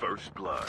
First Blood.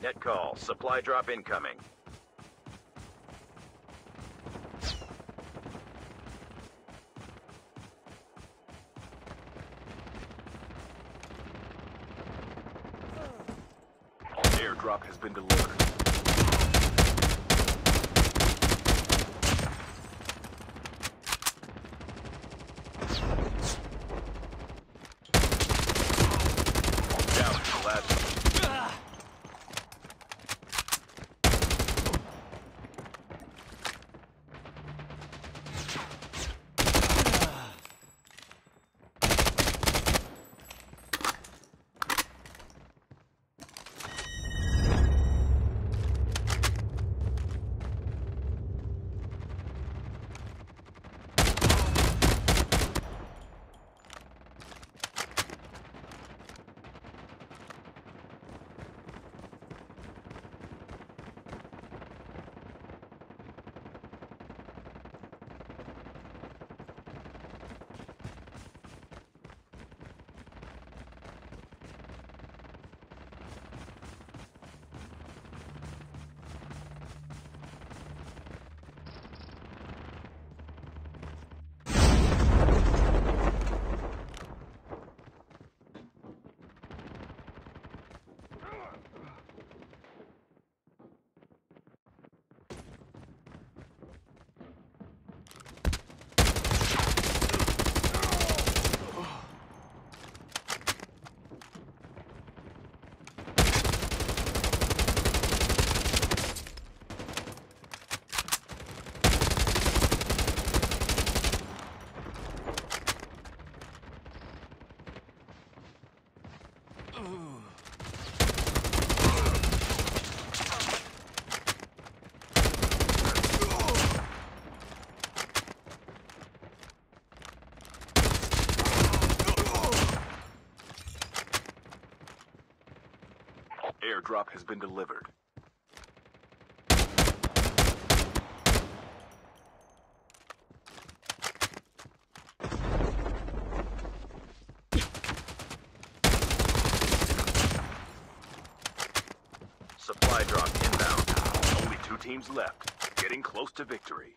Net call. Supply drop incoming. Airdrop has been delivered. Airdrop has been delivered. Supply drop inbound. Only two teams left. Getting close to victory.